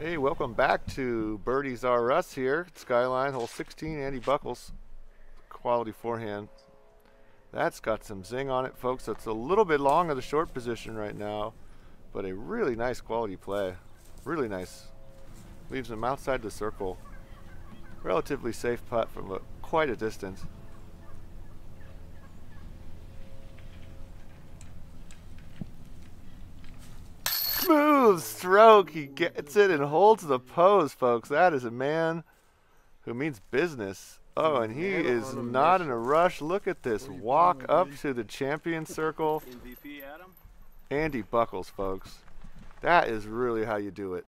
Hey, welcome back to Birdies R Us here. Skyline, hole 16, Andy Buckles. Quality forehand. That's got some zing on it, folks. It's a little bit long of the short position right now, but a really nice quality play. Really nice. Leaves him outside the circle. Relatively safe putt from a, quite a distance. Smooth stroke. He gets it and holds the pose, folks. That is a man who means business. Oh, and he is not in a rush. Look at this walk up to the champion circle. Andy Buckles, folks. That is really how you do it.